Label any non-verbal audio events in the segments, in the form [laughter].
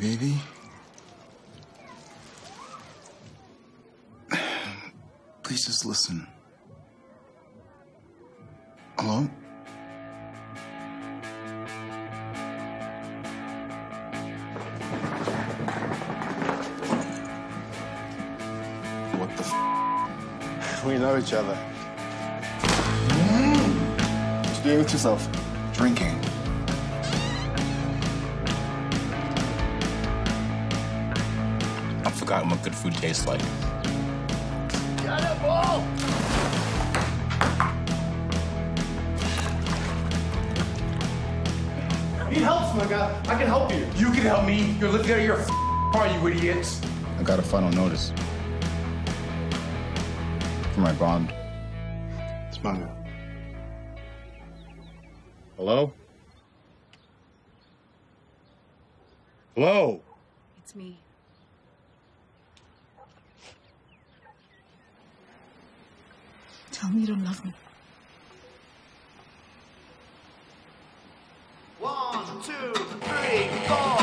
baby. [sighs] Please just listen. Hello? What the f? We know each other. What you doing with yourself? Drinking. I've forgotten what good food tastes like. Need help, my guy. I can help you. You can help me. You're living out of your f- car, you idiots. I got a final notice. For my bond. It's Monday. Hello? Hello? It's me. Tell me you don't love me. One, two, three, four.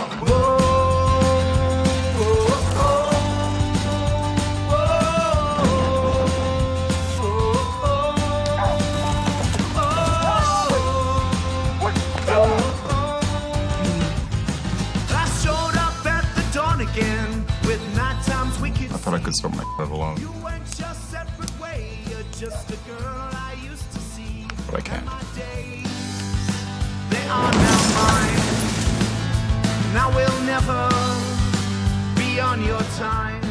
I showed up at the dawn again with night times wicked. I thought I could sort my life alone, just a girl I used to see. I can't. My days, they are now mine. Now we'll never be on your time.